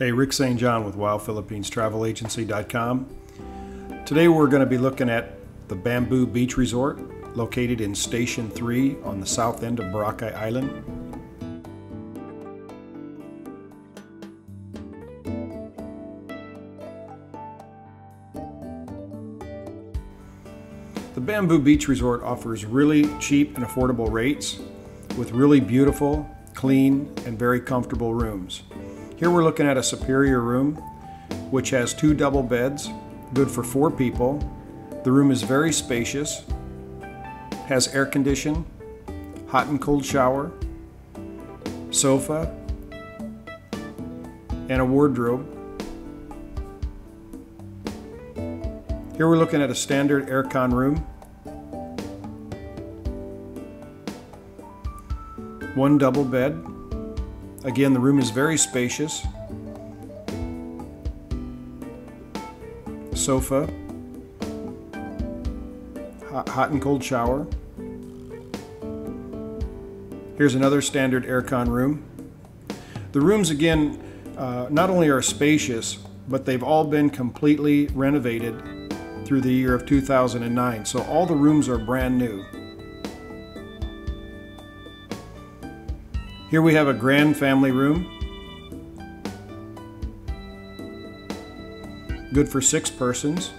Hey, Rick St. John with WOWPhilippinesTravelAgency.com. Today we're going to be looking at the Bamboo Beach Resort located in Station 3 on the south end of Boracay Island. The Bamboo Beach Resort offers really cheap and affordable rates with really beautiful, clean, and very comfortable rooms. Here we're looking at a superior room which has two double beds, good for four people. The room is very spacious, has air condition, hot and cold shower, sofa, and a wardrobe. Here we're looking at a standard aircon room. One double bed, Again, the room is very spacious. Sofa, hot and cold shower. Here's another standard aircon room. The rooms, again, uh, not only are spacious, but they've all been completely renovated through the year of 2009. So all the rooms are brand new. Here we have a grand family room. Good for six persons.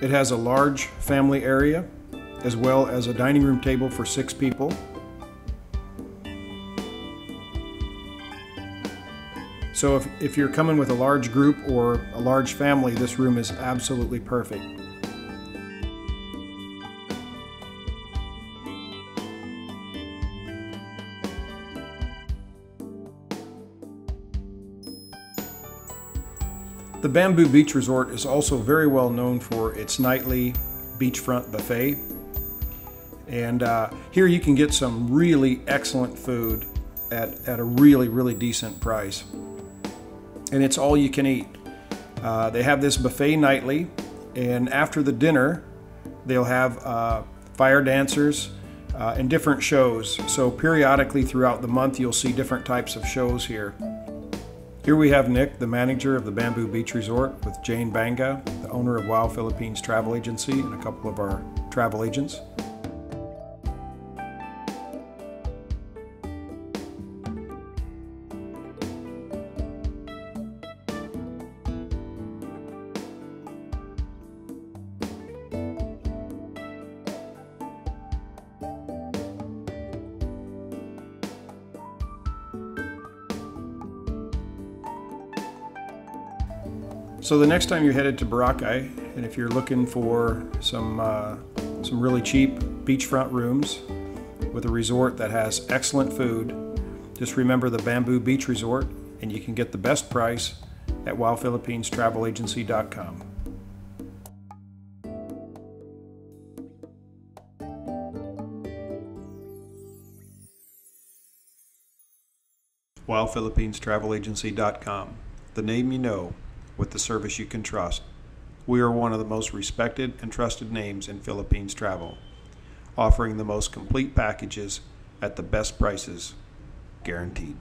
It has a large family area as well as a dining room table for six people. So if, if you're coming with a large group or a large family, this room is absolutely perfect. The Bamboo Beach Resort is also very well known for its nightly beachfront buffet. And uh, here you can get some really excellent food at, at a really, really decent price. And it's all you can eat. Uh, they have this buffet nightly, and after the dinner, they'll have uh, fire dancers uh, and different shows. So periodically throughout the month, you'll see different types of shows here. Here we have Nick, the manager of the Bamboo Beach Resort, with Jane Banga, the owner of WOW Philippines Travel Agency, and a couple of our travel agents. So the next time you're headed to Boracay, and if you're looking for some uh, some really cheap beachfront rooms with a resort that has excellent food, just remember the Bamboo Beach Resort, and you can get the best price at WOWPhilippinesTravelAgency.com. WOWPhilippinesTravelAgency.com, the name you know with the service you can trust. We are one of the most respected and trusted names in Philippines travel, offering the most complete packages at the best prices, guaranteed.